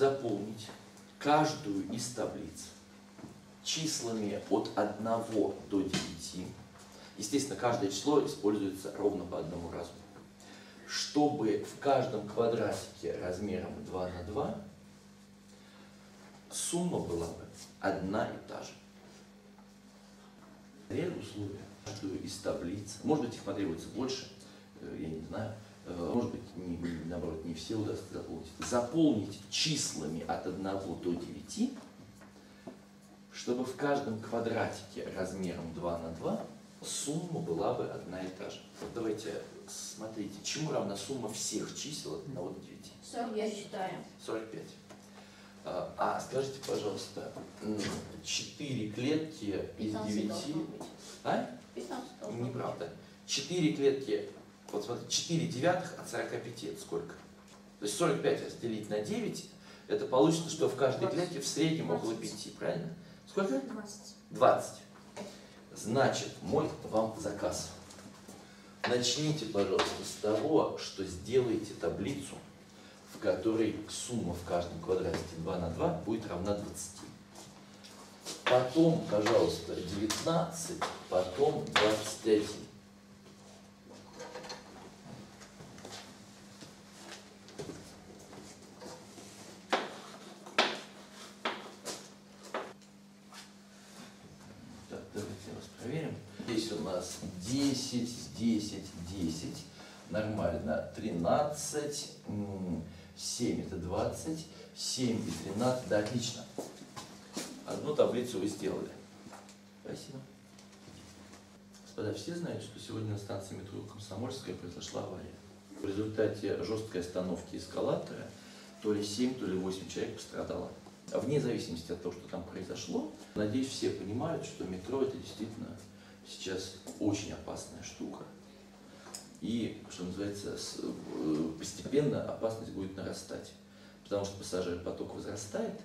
заполнить каждую из таблиц числами от 1 до 9. Естественно, каждое число используется ровно по одному разу. Чтобы в каждом квадратике размером 2 на 2 сумма была бы одна и та же. Ряд условия. Каждую из таблиц, может быть, их потребуется больше, э, я не знаю, может быть, не, наоборот, не все удастся заполнить. Заполнить числами от 1 до 9, чтобы в каждом квадратике размером 2 на 2 сумма была бы одна и та же. Вот давайте смотрите, чему равна сумма всех чисел от 1 до 9? 40 я считаю. 45. А, а скажите, пожалуйста, 4 клетки из 15 9... должно быть. А? 15 должно быть. Неправда. 4 клетки, вот смотри, 4 девятых от 45 это сколько? То есть 45 разделить на 9, это получится, что в каждой клетке в среднем около 5, правильно? Сколько? 20. 20. Значит, мой вам заказ. Начните, пожалуйста, с того, что сделаете таблицу, в которой сумма в каждом квадратике 2 на 2 будет равна 20. Потом, пожалуйста, 19, потом 21. Так, давайте раз проверим. Здесь у нас 10, 10, 10. Нормально. 13, м, 7 это 20, 7 и 13. Да, отлично. Одну таблицу вы сделали. Спасибо. Господа, все знают, что сегодня на станции метро Комсомольская произошла авария. В результате жесткой остановки эскалатора то ли 7, то ли 8 человек пострадало. Вне зависимости от того, что там произошло, надеюсь, все понимают, что метро это действительно сейчас очень опасная штука. И, что называется, э, постепенно опасность будет нарастать. Потому что пассажиропоток возрастает,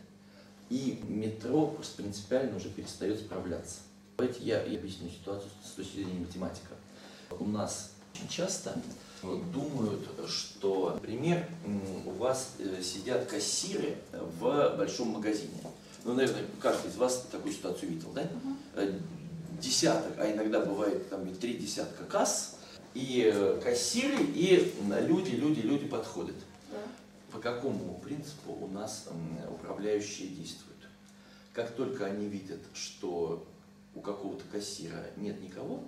и метро просто принципиально уже перестает справляться. Давайте я объясню ситуацию с точки зрения математика. У нас очень часто думают, что, например, у вас э, сидят кассиры в большом магазине. Ну, наверное, каждый из вас такую ситуацию видел, да? Э, Десяток, а иногда бывает там и три десятка касс, и э, кассиры, и люди, люди, люди подходят. Да. По какому принципу у нас управляющие действуют? Как только они видят, что у какого-то кассира нет никого,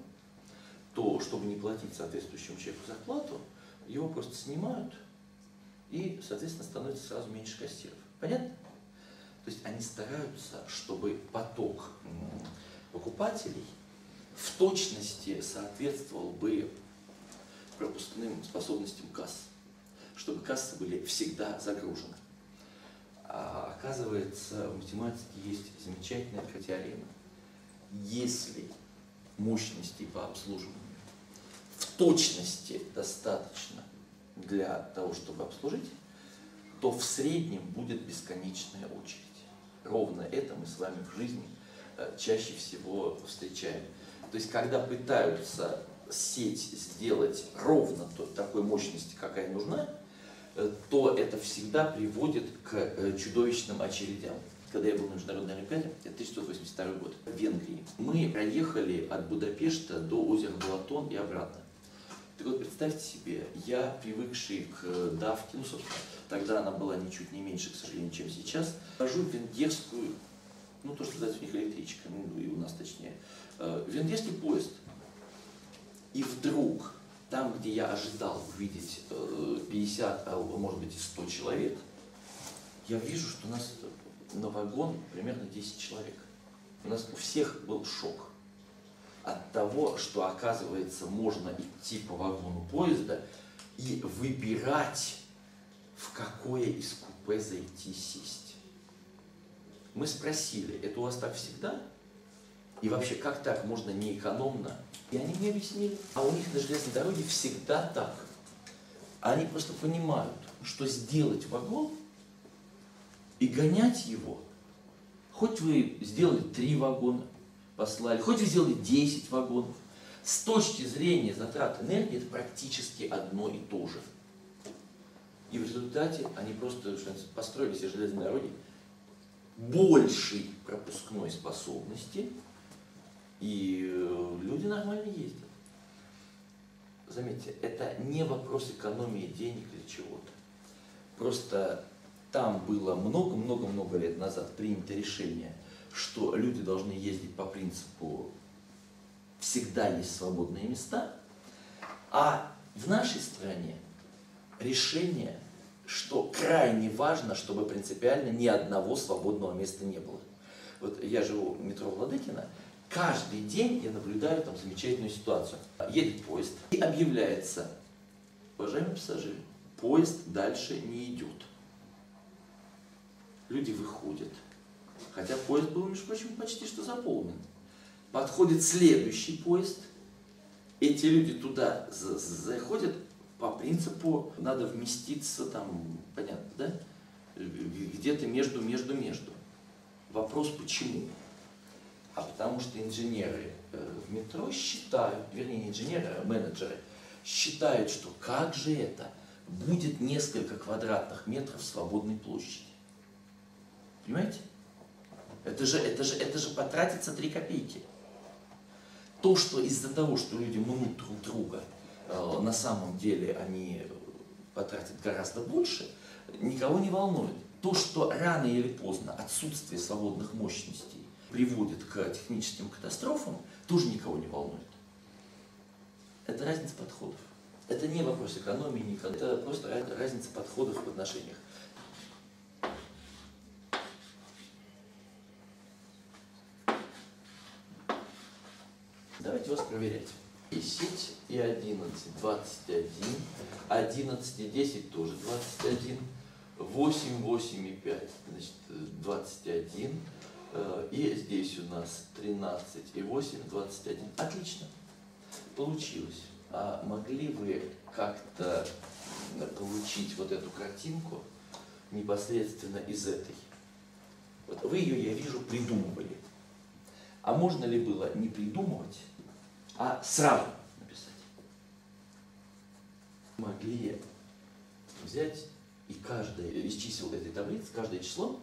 то, чтобы не платить соответствующему человеку зарплату, его просто снимают, и, соответственно, становится сразу меньше кассиров. Понятно? То есть они стараются, чтобы поток покупателей в точности соответствовал бы пропускным способностям касс, чтобы кассы были всегда загружены. А оказывается, в математике есть замечательная теорема. Если мощности по обслуживанию в точности достаточно для того, чтобы обслужить, то в среднем будет бесконечная очередь. Ровно это мы с вами в жизни чаще всего встречаем. То есть, когда пытаются сеть сделать ровно то- такой мощности, какая нужна, э, то это всегда приводит к э, чудовищным очередям. Когда я был на международной олимпиаде, это 1982 год, в Венгрии, мы проехали от Будапешта до озера Балатон и обратно. Так вот, представьте себе, я, привыкший к э, давке, ну, собственно, тогда она была ничуть не меньше, к сожалению, чем сейчас, хожу в венгерскую, ну, то, что называется у них электричка, ну, и у нас точнее, э, венгерский поезд. И вдруг, там, где я ожидал увидеть э, 50, а может быть и 100 человек, я вижу, что у нас на вагон примерно 10 человек. У нас у всех был шок от того, что, оказывается, можно идти по вагону поезда и выбирать, в какое из купе зайти сесть. Мы спросили, это у вас так всегда? И вообще, как так можно не экономно? И они мне объяснили. А у них на железной дороге всегда так. Они просто понимают, что сделать вагон и гонять его, хоть вы сделали три вагона, послали, хоть вы сделали 10 вагонов, с точки зрения затрат энергии это практически одно и то же. И в результате они просто построили себе железные дороги большей пропускной способности, и э, люди нормально ездят. Заметьте, это не вопрос экономии денег или чего-то. Просто там было много-много-много лет назад принято решение, что люди должны ездить по принципу всегда есть свободные места, а в нашей стране решение, что крайне важно, чтобы принципиально ни одного свободного места не было. Вот я живу в метро Владыкина, каждый день я наблюдаю там замечательную ситуацию. Едет поезд и объявляется, уважаемые пассажиры, поезд дальше не идет. Люди выходят, хотя поезд был, между прочим, почти что заполнен. Подходит следующий поезд, эти люди туда заходят по принципу, надо вместиться там, понятно, да? Где-то между, между, между. Вопрос почему? А потому что инженеры э, в метро считают, вернее не инженеры, а менеджеры, считают, что как же это будет несколько квадратных метров свободной площади. Понимаете? Это же, это же, это же потратится 3 копейки. То, что из-за того, что люди мнут друг друга, на самом деле они потратят гораздо больше, никого не волнует. То, что рано или поздно отсутствие свободных мощностей приводит к техническим катастрофам, тоже никого не волнует. Это разница подходов. Это не вопрос экономии, экономии. это просто разница подходов в отношениях. Давайте вас проверять. 10 и 11, 21, 11 и 10 тоже 21, 8, 8 и 5, значит 21, Э, и здесь у нас 13 и 8, 21. Отлично. Получилось. А могли вы как-то получить вот эту картинку непосредственно из этой? Вот вы ее, я вижу, придумывали. А можно ли было не придумывать, а сразу написать? Могли взять и каждое из чисел этой таблицы, каждое число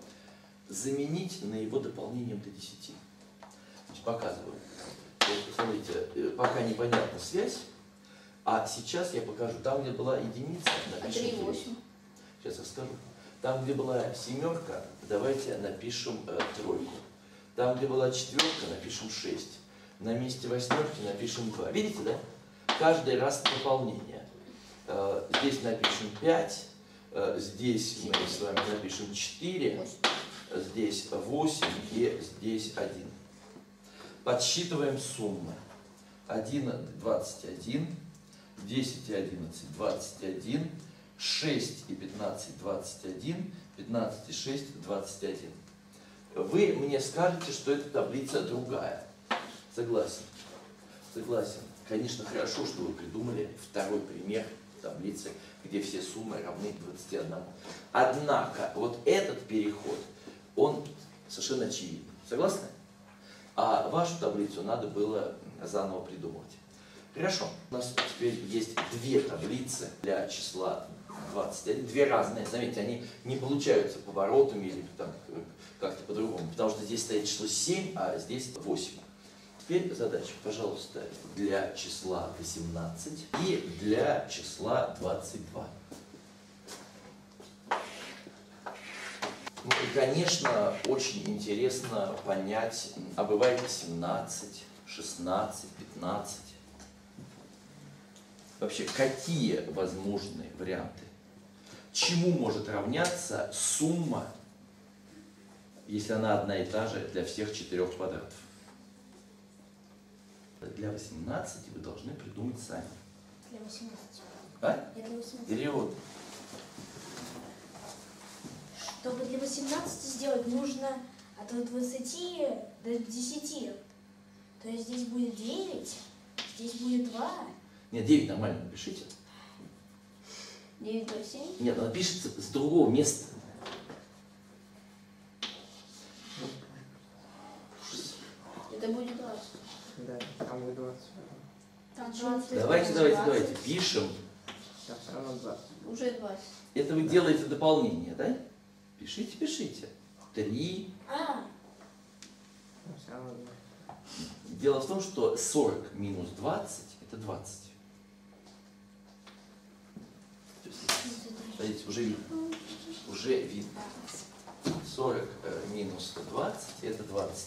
заменить на его дополнением до 10. Значит, показываю. Вот, смотрите, э, пока непонятна связь, а сейчас я покажу. Там, где была единица, напишем 3. Сейчас я скажу. Там, где была семерка, давайте напишем э, тройку. Там, где была четверка, напишем 6. На месте восьмерки напишем 2. Видите, да? Каждый раз дополнение. Э, здесь напишем 5, э, здесь мы с вами напишем 4 здесь 8 и здесь 1. Подсчитываем суммы. 1, 21, 10 и 11, 21, 6 и 15, 21, 15 и 6, 21. Вы мне скажете, что эта таблица другая. Согласен. Согласен. Конечно, хорошо, что вы придумали второй пример таблицы, где все суммы равны 21. Однако, вот этот переход – он совершенно очевиден. Согласны? А вашу таблицу надо было заново придумывать. Хорошо. У нас теперь есть две таблицы для числа 21. Две разные. Заметьте, они не получаются поворотами или как-то по-другому. Потому что здесь стоит число 7, а здесь 8. Теперь задача, пожалуйста, для числа 18 и для числа 22. Ну и, конечно, очень интересно понять, а бывает 17, 16, 15. Вообще, какие возможные варианты? Чему может равняться сумма, если она одна и та же для всех четырех квадратов? Для 18 вы должны придумать сами. Для 18. А? Для 18. Или вот Чтобы для 18 сделать, нужно от 20 до 10. То есть здесь будет 9, здесь будет 2. Нет, 9 нормально напишите. 9 до 7? Нет, она пишется с другого места. Это будет 20. Да, там будет 20. Там 20. Давайте, давайте, давайте, пишем. Сейчас все равно 20. Уже 20. Это вы делаете дополнение, да? Пишите, пишите. Три. А, Ну. Дело в том, что 40 минус 20 это 20. То есть, смотрите, уже видно. Уже видно. 40 э, минус 20 это 20.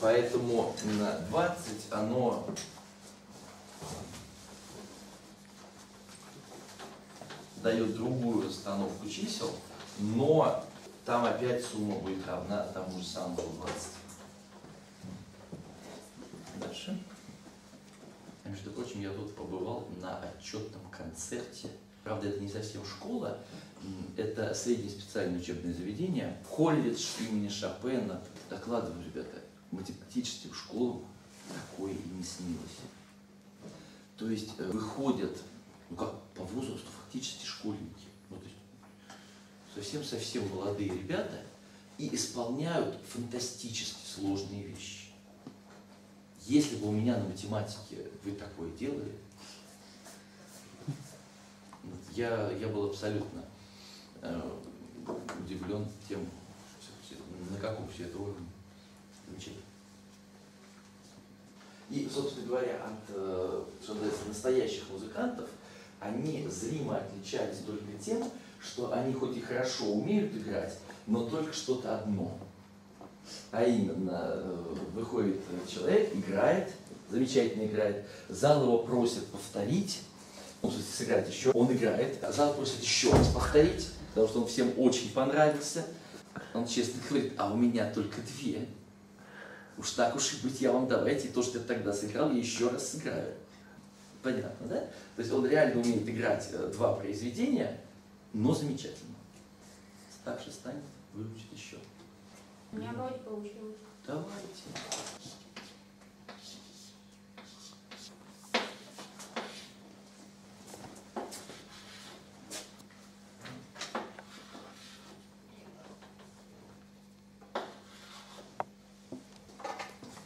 Поэтому на 20 оно дает другую расстановку чисел, но там опять сумма будет равна тому же самому 20. Дальше. Между прочим, я тут побывал на отчетном концерте. Правда, это не совсем школа, это среднее специальное учебное заведение. Колледж имени Шопена. Докладываю, ребята, математическим школам такое и не снилось. То есть э, выходят, ну как по возрасту, фактически школьники. Ну, то есть совсем-совсем молодые ребята и исполняют фантастически сложные вещи. Если бы у меня на математике вы такое делали, я, я был абсолютно э, удивлен тем, на каком все это уровне. Замечательно. И, собственно говоря, от э, что настоящих музыкантов они зримо отличались только тем, что они хоть и хорошо умеют играть, но только что-то одно. А именно, э, выходит человек, играет, замечательно играет, зал его просит повторить, смысле, сыграть еще, он играет, а зал просит еще раз повторить, потому что он всем очень понравился. Он честно говорит, а у меня только две. Уж так уж и быть, я вам давайте то, что я тогда сыграл, я еще раз сыграю. Понятно, да? То есть он реально умеет играть э, два произведения, но замечательно. Старше станет, выучит еще. У меня вроде получилось. Давайте.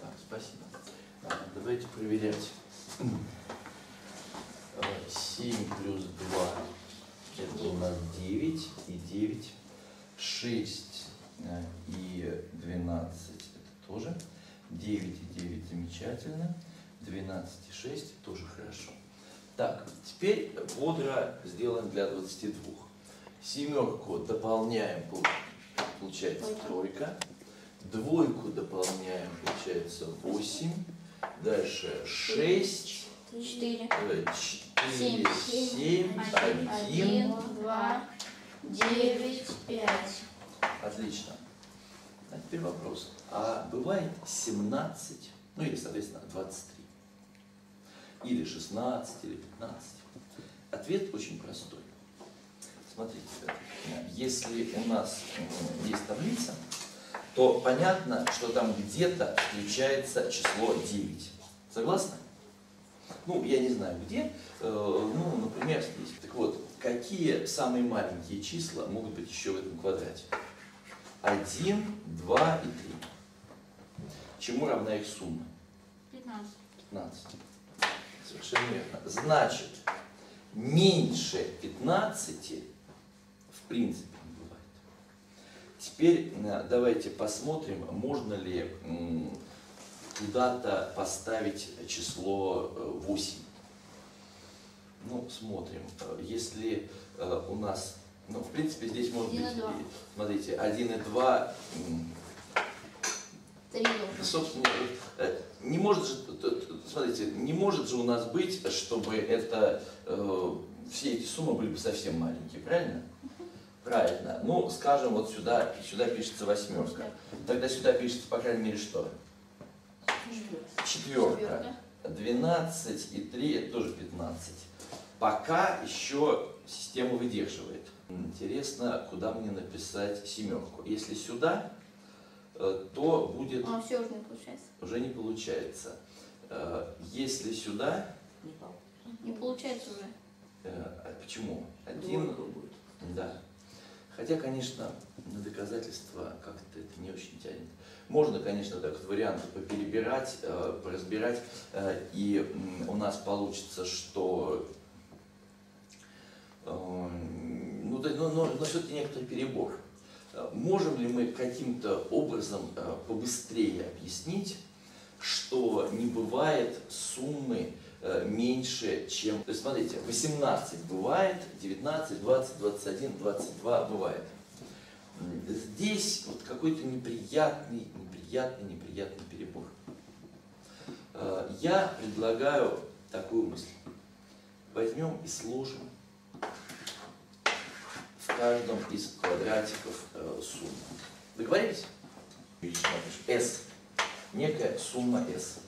Так, спасибо. А, Давайте проверять. А, 7 плюс 2 это у нас 9 и 9. 6 э, и 12 это тоже. 9 и 9 замечательно. 12 и 6 тоже хорошо. Так, теперь бодро сделаем для 22. Семерку дополняем, пол- получается тройка. Двойку дополняем, получается 8. Дальше 6, 4. 4, 7, 1. 1, 2, 9, 5. Отлично. А теперь вопрос. А бывает 17, ну или, соответственно, 23? Или 16, или 15? Ответ очень простой. Смотрите, если у нас есть таблица, то понятно, что там где-то включается число 9. Согласны? Ну, я не знаю где, э, ну, например, здесь. Так вот, какие самые маленькие числа могут быть еще в этом квадрате? 1, 2 и 3. Чему равна их сумма? 15. 15. Совершенно верно. Значит, меньше 15 в принципе не бывает. Теперь э, давайте посмотрим, можно ли куда-то поставить число э, 8. Ну, смотрим. Э, Если э, у нас, ну, в принципе, здесь может Один и быть, два. и, смотрите, 1 и 2, 3 должно. собственно, э, не может же, смотрите, не может же у нас быть, чтобы это, э, все эти суммы были бы совсем маленькие, правильно? Правильно. Ну, скажем, вот сюда, сюда пишется восьмерка. Тогда сюда пишется, по крайней мере, что? Четверка. Четверка. 12 и 3 это тоже 15. Пока еще система выдерживает. Интересно, куда мне написать семерку. Если сюда, э, то будет А, все уже не получается. уже не получается. Э, Если сюда, Не получается уже. э, а почему? Один, да. Хотя, конечно, на доказательства как-то это не очень тянет. Можно, конечно, так варианты поперебирать, э, поразбирать, э, и у нас получится, что э, да, но, но, но все-таки некоторый перебор. Можем ли мы каким-то образом побыстрее объяснить, что не бывает суммы меньше, чем... То есть, смотрите, 18 бывает, 19, 20, 21, 22 бывает. Здесь вот какой-то неприятный, неприятный, неприятный перебор. Э, Я предлагаю такую мысль. Возьмем и сложим в каждом из квадратиков э, сумму. Договорились? S. Некая сумма S.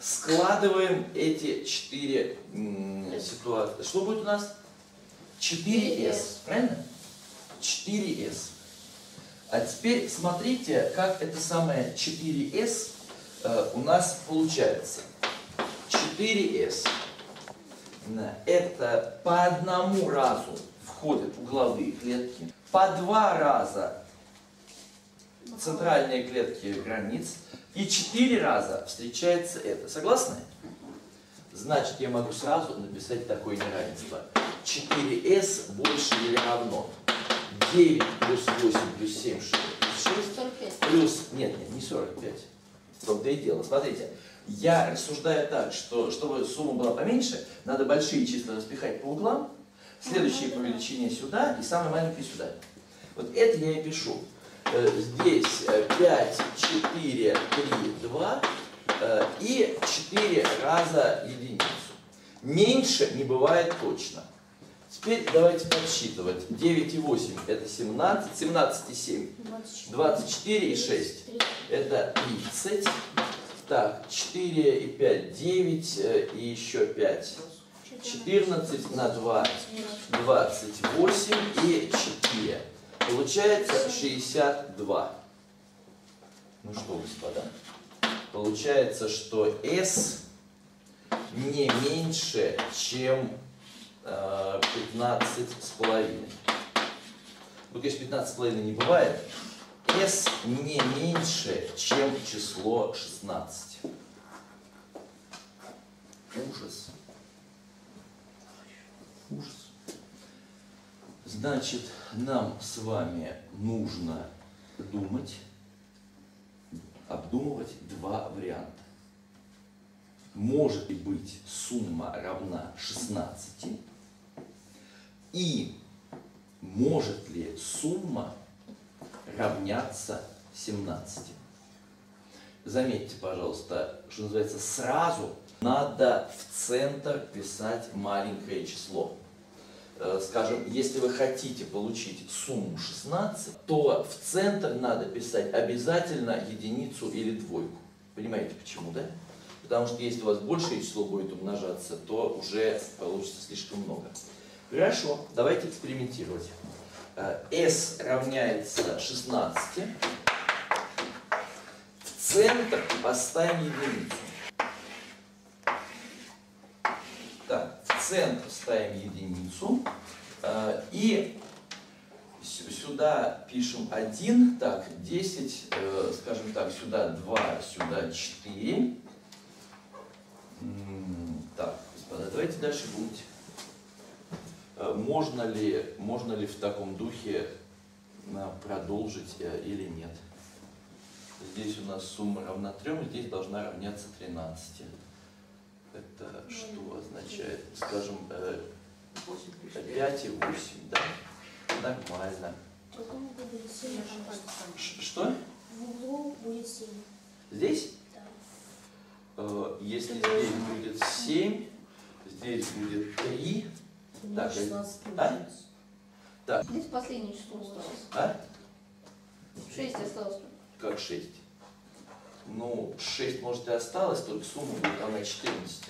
Складываем эти четыре ситуации. Что будет у нас? 4S. Правильно? 4S. А теперь смотрите, как это самое 4S э, у нас получается. 4S. Да, Это по одному разу входят угловые клетки, по два раза центральные клетки границ, и четыре раза встречается это. Согласны? Значит, я могу сразу написать такое неравенство. 4s больше или равно 9 плюс 8 плюс 7 что? Плюс 6 45. плюс, нет, нет, не 45. В том-то и дело. Смотрите, я рассуждаю так, что чтобы сумма была поменьше, надо большие числа распихать по углам, следующие по величине сюда и самые маленькие сюда. Вот это я и пишу. Э, Здесь э, 5, 4, 3, 2 э, и 4 раза единицу. Меньше не бывает точно. Теперь давайте подсчитывать. 9 и 8 это 17, 17 и 7 24 и 6 это 30. Так, 4 и 5, 9 э, и еще 5. 14 на 2, 28 и 4. Получается 62. Ну что, господа, получается, что S не меньше, чем 15 с половиной. Ну, конечно, 15 с половиной не бывает. S не меньше, чем число 16. Ужас. Ужас. Значит, нам с вами нужно думать, обдумывать два варианта. Может быть сумма равна 16? И может ли сумма равняться 17? Заметьте, пожалуйста, что называется, сразу надо в центр писать маленькое число. Э, Скажем, если вы хотите получить сумму 16, то в центр надо писать обязательно единицу или двойку. Понимаете почему, да? Потому что если у вас большее число будет умножаться, то уже получится слишком много. Хорошо, давайте экспериментировать. Э, S равняется 16. В центр поставим единицу. Так, в центр ставим единицу. э, И сюда пишем 1. Так, 10, э, скажем так, сюда 2, сюда 4. М, Так, господа, давайте дальше думать. Э, Можно ли, можно ли в таком духе э, продолжить э, или нет? Здесь у нас сумма равна 3, здесь должна равняться 13. Это что означает? Скажем, э, 5 и 8, да? Нормально. В углу будет 7. Ш- Что? В углу будет 7. Здесь? Да. Э, Если здесь будет 7, здесь будет 3, Так, э, 16 а? получается. Здесь последнее число осталось. а? 6 осталось. Как 6? Ну, 6 может и осталось, только сумма будет равна 14.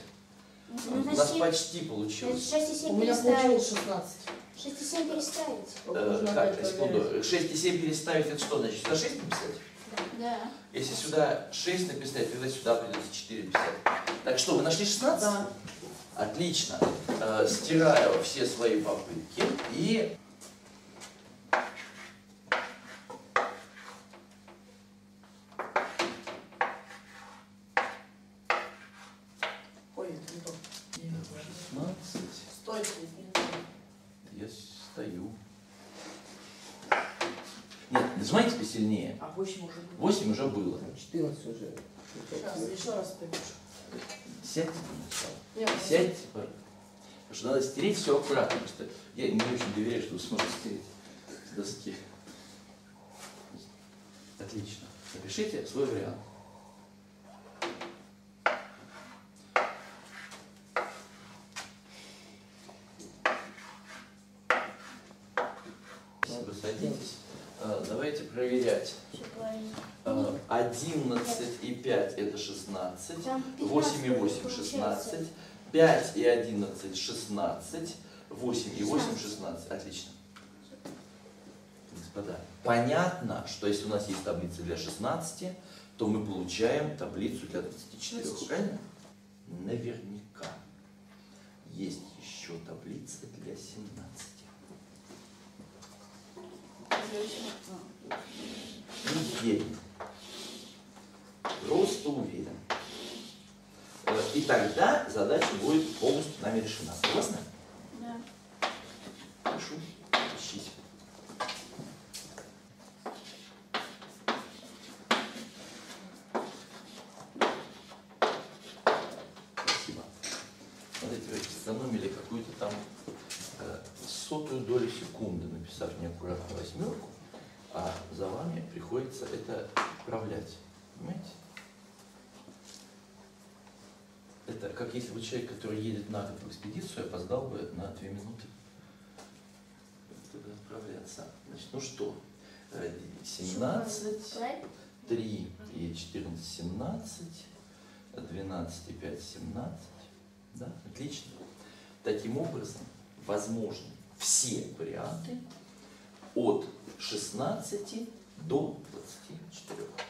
Ну, У на нас 7. почти получилось. 6 и 7 У меня переставить. получилось 16. 6 и 7 переставить. Э, как, секунду, проверять. 6 и 7 переставить, это что, значит, сюда 6 написать? Да. Если сюда 6 написать, тогда сюда придется 4 писать. Так что, вы нашли 16? Да. Отлично. Э, стираю все свои попытки и... Ой, это не то. 16. Стойте, не то. Я стою. Нажимайте посильнее. А 8 уже было. 8 уже было. Там 14 уже. Сейчас, еще раз побежу. Сядьте сначала. Я Сядьте. Потому что надо стереть все аккуратно. Просто я не очень доверяю, что вы сможете стереть с доски. Отлично. Напишите свой вариант. Если вы садитесь, э, давайте проверять. Все правильно. Э, 11 и 5 это 16. Там 8 и 8 получается. 16. 5 и 11 16. 8 и 8 16. Отлично. Господа, понятно, что если у нас есть таблица для 16, то мы получаем таблицу для 24. Правильно? Наверняка есть еще таблица для 17. Уверен. Просто уверен. Э, И тогда задача будет полностью нами решена. Согласны? Да. Прошу, ищите. Спасибо. Смотрите, вы сэкономили какую-то там э, сотую долю секунды, написав неаккуратно восьмерку, а за вами приходится это управлять. Понимаете? Это как если бы человек, который едет на год в экспедицию, опоздал бы на две минуты. Туда отправляться. Значит, ну что, э, 17, Правильно? 3 и 14, 17, 12 и 5, 17. Да, отлично. Таким образом, возможны все варианты от 16 до 20.